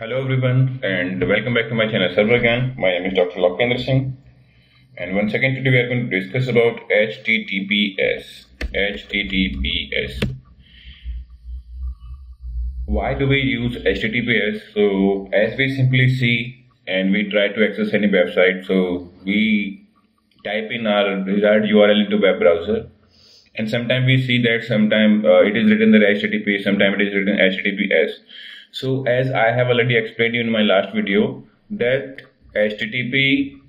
Hello everyone and welcome back to my channel Server Gyan. My name is Dr. Lokendra Singh and once again today we are going to discuss about HTTPS. HTTPS. Why do we use HTTPS? So as we simply see and we try to access any website so we type in our desired URL into web browser and sometimes we see that sometimes uh, it is written the HTTP, sometimes it is written HTTPS so as I have already explained you in my last video that HTTP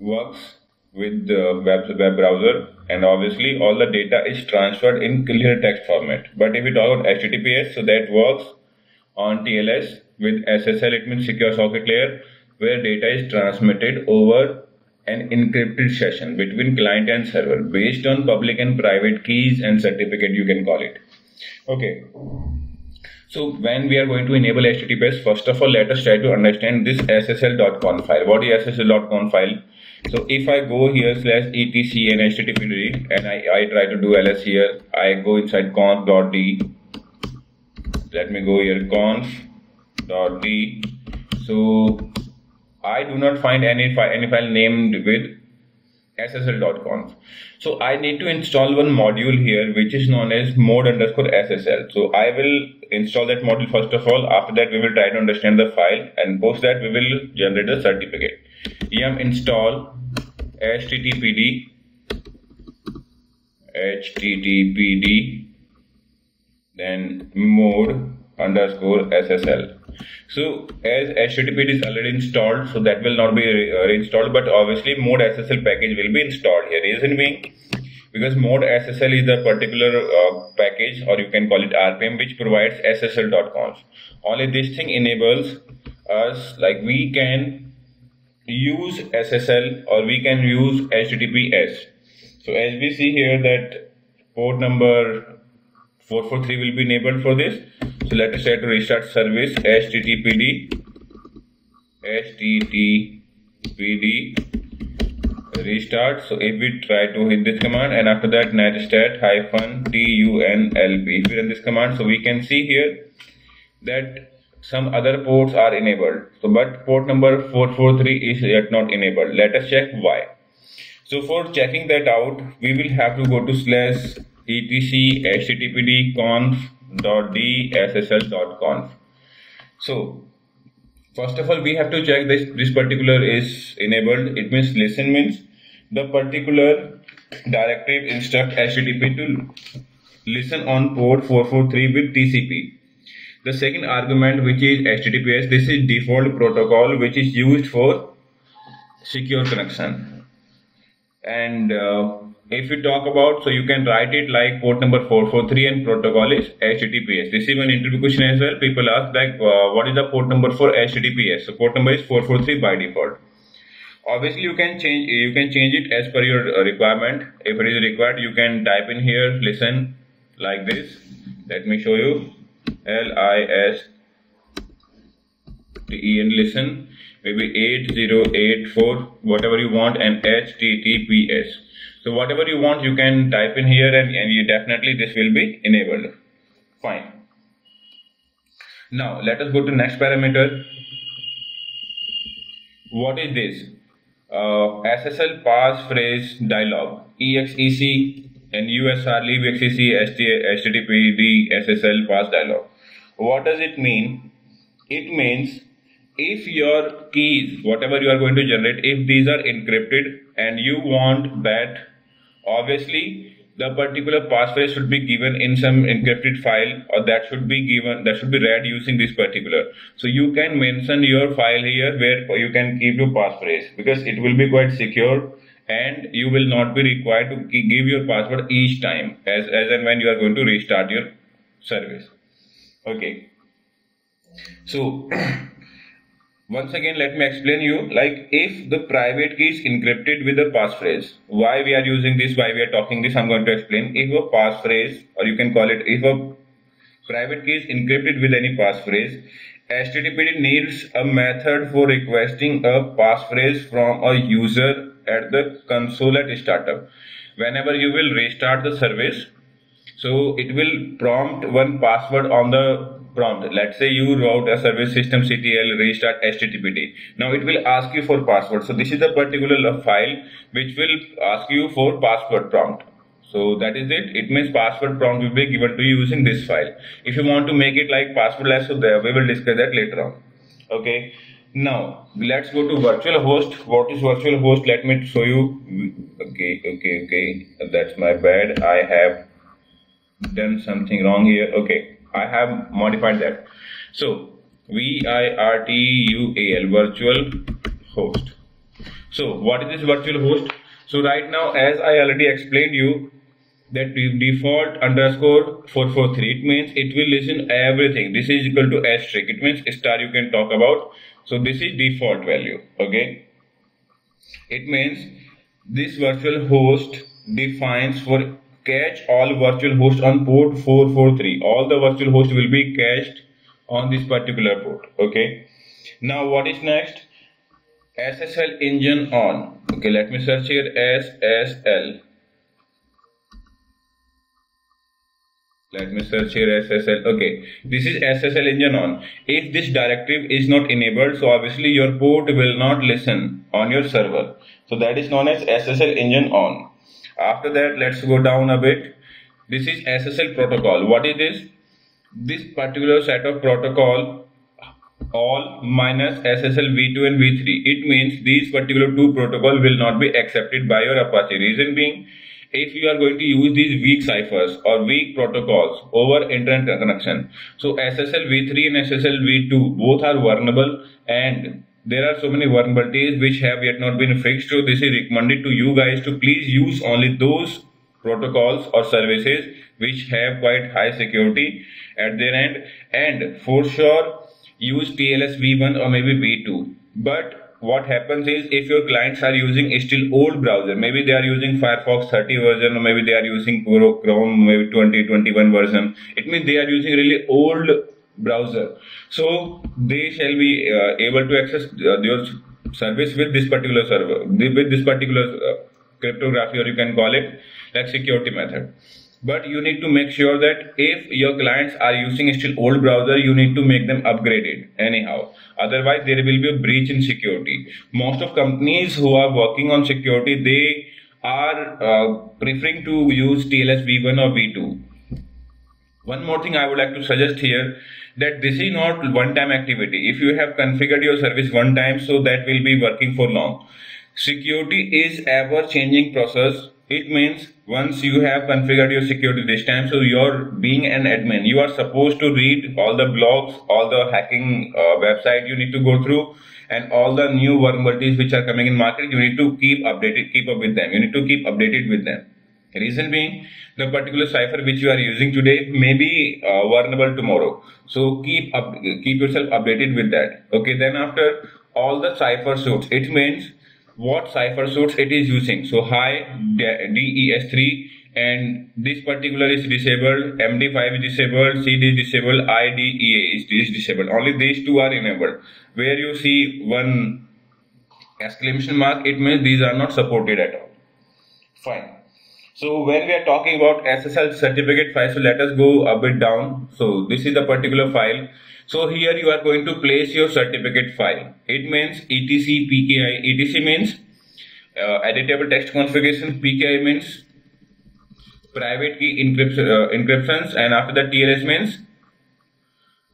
works with the web, web browser and obviously all the data is transferred in clear text format. But if we talk about HTTPS, so that works on TLS with SSL, it means secure socket layer, where data is transmitted over an encrypted session between client and server based on public and private keys and certificate you can call it. Okay. So when we are going to enable HTTPS, first of all, let us try to understand this SSL.conf file. What is SSL.conf file? So if I go here slash etc and httpd and I, I try to do ls here, I go inside conf.d. Let me go here conf.d. So I do not find any file any file named with ssl.conf. So I need to install one module here which is known as mod underscore ssl. So I will install that module first of all. After that we will try to understand the file and post that we will generate the certificate. yum install httpd httpd then mod underscore ssl so as HTTP is already installed, so that will not be uh, reinstalled, but obviously mod SSL package will be installed here. Reason being, because mod SSL is the particular uh, package or you can call it RPM which provides SSL.conf. Only this thing enables us like we can use SSL or we can use HTTPS. So as we see here that port number 443 will be enabled for this. So let us try to restart service. Httpd httpd restart. So if we try to hit this command. And after that netstat hyphen tunlp if we run this command so we can see here that some other ports are enabled. So but port number 443 is yet not enabled. Let us check why. So for checking that out we will have to go to slash etc httpd conf So first of all, we have to check this this particular is enabled. It means listen means the particular directive instruct HTTP to listen on port 443 with TCP. The second argument which is HTTPS, this is default protocol which is used for secure connection. And uh, if you talk about so you can write it like port number 443 and protocol is https this is an interview question as well. People ask like uh, what is the port number for https so port number is 443 by default. Obviously you can change you can change it as per your uh, requirement. If it is required you can type in here listen like this. Let me show you. L i s t e n listen. Maybe 8084 whatever you want and https so whatever you want, you can type in here and, and you definitely this will be enabled. Fine. Now let us go to next parameter. What is this? Uh, SSL passphrase dialog, EXEC and USR leave XEC HTTPD SSL pass dialog. What does it mean? It means if your keys, whatever you are going to generate, if these are encrypted and you want that obviously the particular passphrase should be given in some encrypted file or that should be given that should be read using this particular. So you can mention your file here where you can keep your passphrase because it will be quite secure and you will not be required to give your password each time as, as and when you are going to restart your service. Okay. So once again let me explain you like if the private key is encrypted with a passphrase why we are using this why we are talking this i'm going to explain. If a passphrase or you can call it if a private key is encrypted with any passphrase httpd needs a method for requesting a passphrase from a user at the console at startup. Whenever you will restart the service so it will prompt one password on the prompt. Let's say you wrote a service system CTL restart HTTPD. Now it will ask you for password. So this is a particular file which will ask you for password prompt. So that is it. It means password prompt will be given to you using this file. If you want to make it like passwordless, so there we will discuss that later on. Okay. Now let's go to virtual host. What is virtual host? Let me show you. Okay, okay, okay. That's my bad. I have done something wrong here. Okay, I have modified that. So V I R T U A L virtual host. So what is this virtual host? So right now, as I already explained you, that default underscore 443 it means it will listen everything this is equal to asterisk it means star you can talk about so this is default value okay it means this virtual host defines for cache all virtual hosts on port 443 all the virtual hosts will be cached on this particular port okay? Now what is next? Ssl engine on. Okay let me search here. Ssl let me search here SSL okay this is SSL engine on. If this directive is not enabled so obviously your port will not listen on your server. So that is known as SSL engine on after that let's go down a bit. This is SSL protocol. What is this? This particular set of protocol all minus SSL v2 and v3 it means these particular two protocol will not be accepted by your Apache. Reason being if you are going to use these weak ciphers or weak protocols over internet connection so ssl v3 and ssl v2 both are vulnerable and there are so many vulnerabilities which have yet not been fixed. So this is recommended to you guys to please use only those protocols or services which have quite high security at their end. And for sure use tls v1 or maybe v2 but what happens is if your clients are using still old browser maybe they are using firefox 30 version or maybe they are using chrome maybe 2021 version it means they are using really old browser. So they shall be uh, able to access uh, your service with this particular server with this particular uh, cryptography or you can call it like security method. But you need to make sure that if your clients are using still old browser you need to make them upgraded anyhow. Otherwise there will be a breach in security. Most of companies who are working on security they are uh, preferring to use tls v1 or v2 one more thing i would like to suggest here that this is not one time activity. If you have configured your service one time so that will be working for long. Security is ever changing process. It means once you have configured your security this time so you're being an admin. You are supposed to read all the blogs all the hacking uh, website you need to go through and all the new vulnerabilities which are coming in market you need to keep updated keep up with them. You need to keep updated with them reason being the particular cipher which you are using today may be uh, vulnerable tomorrow so keep up keep yourself updated with that okay then after all the cipher suits it means what cipher suits it is using. So high DES3 and this particular is disabled, MD5 is disabled, CD is disabled, IDEA is, is disabled. Only these two are enabled. Where you see one exclamation mark, it means these are not supported at all. Fine. So when we are talking about SSL certificate file, so let us go a bit down. So this is the particular file so here you are going to place your certificate file. It means etc PKI. etc means uh, editable text configuration. PKI means private key encryption, uh, encryptions and after that TLS means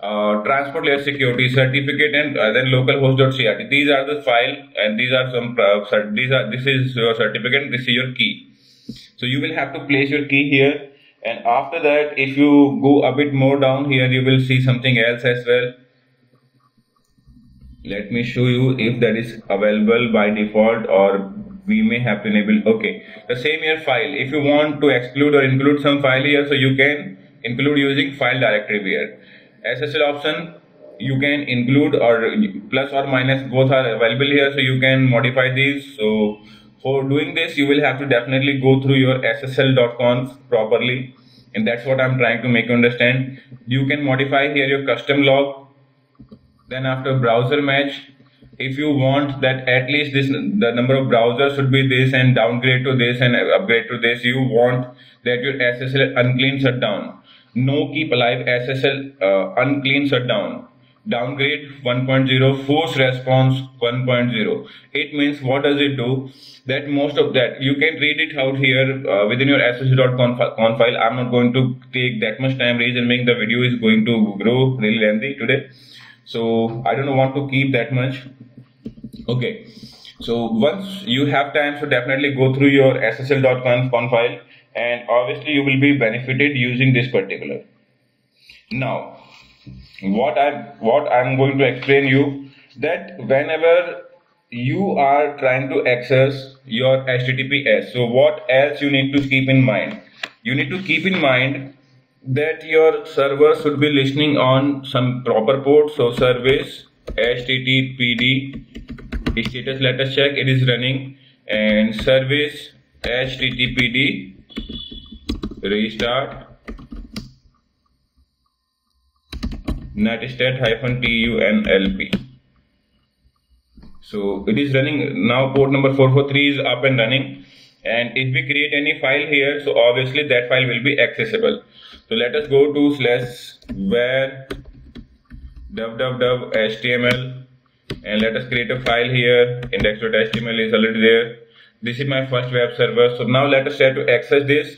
uh, transport layer security certificate and uh, then localhost.crt. These are the file and these are some uh, these are this is your certificate. This is your key. So you will have to place your key here. And after that if you go a bit more down here you will see something else as well. Let me show you if that is available by default or we may have to enable okay. The same here file. If you want to exclude or include some file here so you can include using file directory here. Ssl option you can include or plus or minus both are available here so you can modify these. So for doing this you will have to definitely go through your ssl.conf properly. And that's what i'm trying to make you understand. You can modify here your custom log. Then after browser match if you want that at least this the number of browsers should be this and downgrade to this and upgrade to this you want that your ssl unclean shutdown. No keep alive SSL uh, unclean shutdown downgrade 1.0 force response 1.0 it means what does it do? That most of that you can read it out here uh, within your ssl.conf file. I'm not going to take that much time reason being the video is going to grow really lengthy today. So i don't want to keep that much. Okay. So once you have time so definitely go through your ssl.conf file and obviously you will be benefited using this particular. Now what i what i'm going to explain you that whenever you are trying to access your https so what else you need to keep in mind? You need to keep in mind that your server should be listening on some proper port so service httpd status let us check it is running and service httpd restart netstat hyphen tunlp so it is running now port number 443 is up and running. And if we create any file here so obviously that file will be accessible. So let us go to slash var www.html and let us create a file here. Index.html is already there. This is my first web server. So now let us try to access this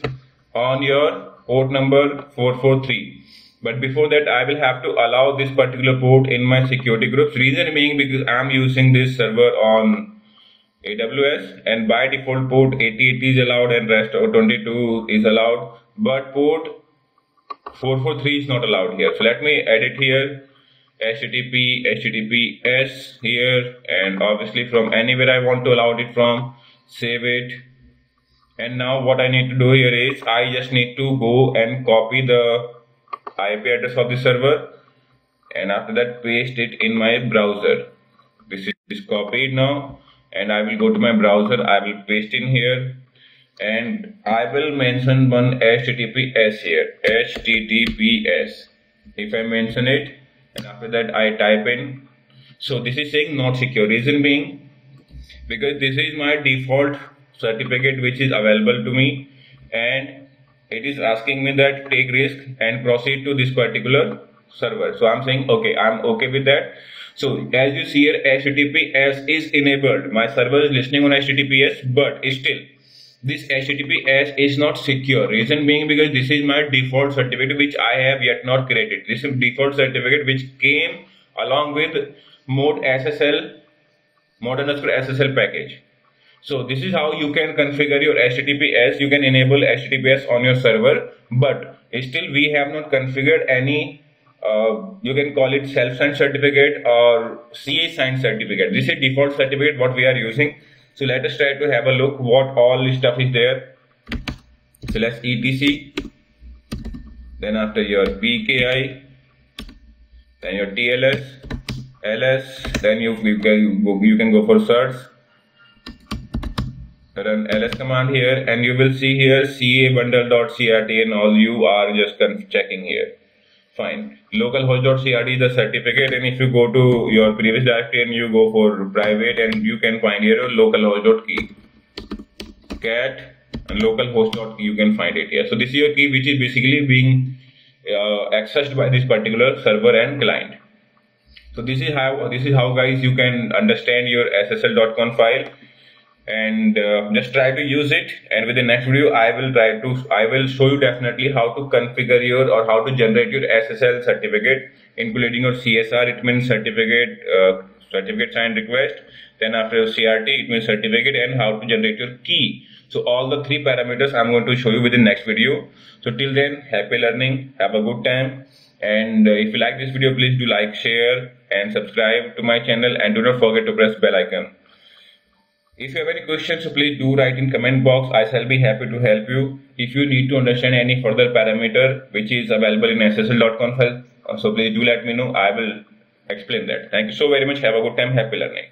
on your port number 443 but before that I will have to allow this particular port in my security groups. Reason being because I'm using this server on AWS and by default port 8080 is allowed and rest of 22 is allowed. But port 443 is not allowed here. So let me edit here. Http https here and obviously from anywhere I want to allow it from save it. And now what I need to do here is I just need to go and copy the IP address of the server and after that paste it in my browser. This is copied now and I will go to my browser. I will paste in here and I will mention one HTTPS here HTTPS if I mention it and after that I type in. So this is saying not secure. Reason being because this is my default certificate which is available to me and it is asking me that take risk and proceed to this particular server. So i'm saying okay i'm okay with that. So as you see here https is enabled. My server is listening on https but still this https is not secure. Reason being because this is my default certificate which i have yet not created. This is default certificate which came along with mod ssl mod underscore ssl package so this is how you can configure your HTTPS. You can enable HTTPS on your server, but still we have not configured any. Uh, you can call it self-signed certificate or CA signed certificate. This is default certificate what we are using. So let us try to have a look what all stuff is there. So let's etc. Then after your PKI, then your TLS, LS, then you you can go, you can go for certs run ls command here and you will see here ca bundle dot bundle.crt and all you are just checking here. Fine. localhost.crt is the certificate and if you go to your previous directory and you go for private and you can find here localhost.key cat and localhost.key you can find it here. So this is your key which is basically being uh, accessed by this particular server and client. So this is how this is how guys you can understand your ssl.conf file and uh, just try to use it. And with the next video i will try to i will show you definitely how to configure your or how to generate your ssl certificate including your csr it means certificate uh, certificate sign request. Then after your crt it means certificate and how to generate your key. So all the three parameters i'm going to show you within next video. So till then happy learning. Have a good time. And uh, if you like this video please do like share and subscribe to my channel. And do not forget to press bell icon if you have any questions, please do write in comment box. I shall be happy to help you. If you need to understand any further parameter which is available in ssl.conf, uh, so please do let me know. I will explain that. Thank you so very much. Have a good time. Happy learning.